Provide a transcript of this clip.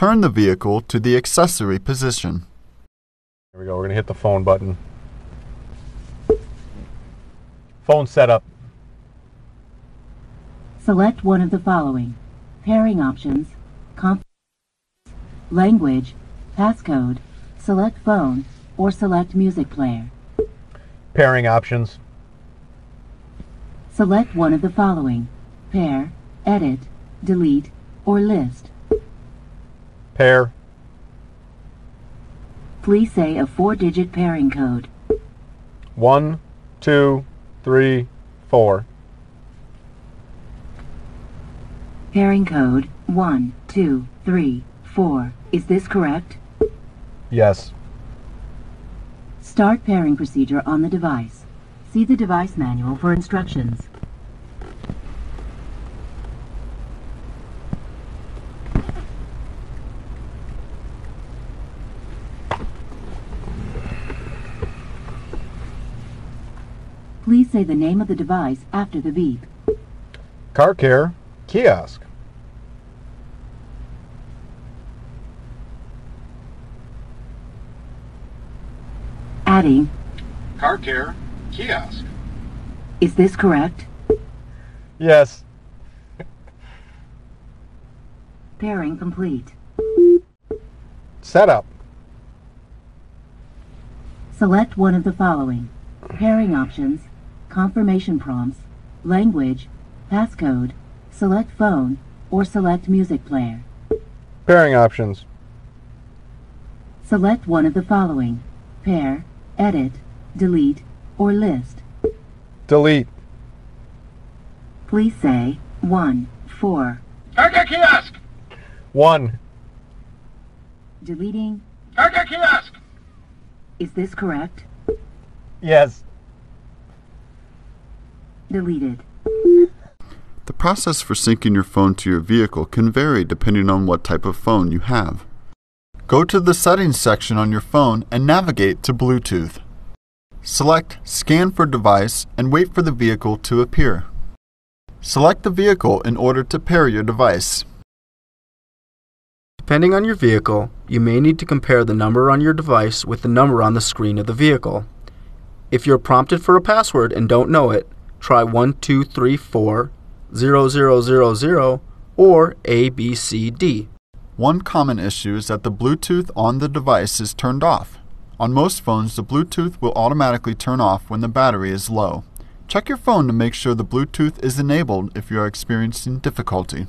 turn the vehicle to the accessory position. Here we go. We're going to hit the phone button. Phone setup. Select one of the following. Pairing options, conf language, passcode, select phone, or select music player. Pairing options. Select one of the following. Pair, edit, delete, or list. Pair. Please say a four-digit pairing code. One, two, three, four. Pairing code one, two, three, four. Is this correct? Yes. Start pairing procedure on the device. See the device manual for instructions. Please say the name of the device after the beep. Car care kiosk. Adding, Car care kiosk. is this correct? Yes. Pairing complete. Setup. Select one of the following. Pairing options, confirmation prompts, language, passcode, select phone, or select music player. Pairing options. Select one of the following. Pair, edit, delete, or list. Delete. Please say 1, 4. Car care kiosk. One. Deleting, Car care kiosk. is this correct? Yes. Deleted. The process for syncing your phone to your vehicle can vary depending on what type of phone you have. Go to the Settings section on your phone and navigate to Bluetooth. Select Scan for Device and wait for the vehicle to appear. Select the vehicle in order to pair your device. Depending on your vehicle, you may need to compare the number on your device with the number on the screen of the vehicle. If you're prompted for a password and don't know it, try 1234 0000 or ABCD. One common issue is that the Bluetooth on the device is turned off. On most phones, the Bluetooth will automatically turn off when the battery is low. Check your phone to make sure the Bluetooth is enabled if you are experiencing difficulty.